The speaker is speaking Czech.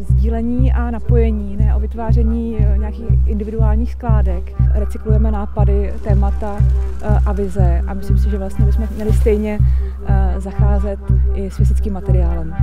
sdílení a napojení, ne o vytváření eh, nějakých individuálních skládek. Recyklujeme nápady, témata eh, a vize a myslím si, že vlastně bychom měli stejně eh, zacházet i s fyzickým materiálem.